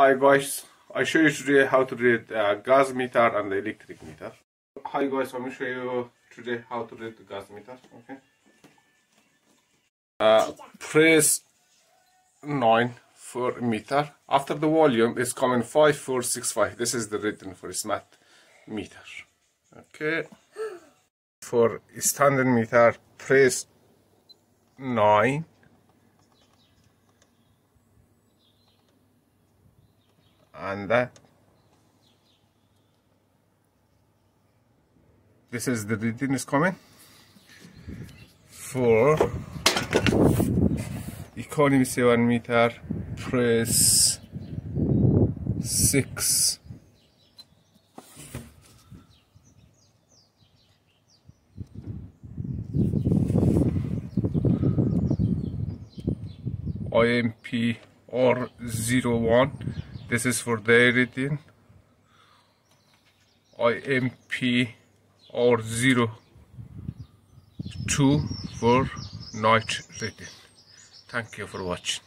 Hi guys, I show you today how to read uh, gas meter and electric meter. Hi guys, I'm gonna show you today how to read the gas meter. Okay. Uh, press 9 for meter. After the volume is coming 5465. This is the written for smart meter. Okay. For standard meter, press 9 and that this is the reading is coming for economy 7 meter press 6 IMP or 01 this is for day reading IMP R02 for night reading thank you for watching